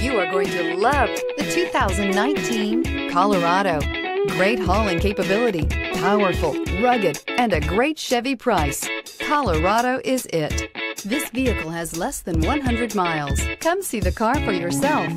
You are going to love the 2019 Colorado. Great hauling capability, powerful, rugged, and a great Chevy price. Colorado is it. This vehicle has less than 100 miles. Come see the car for yourself.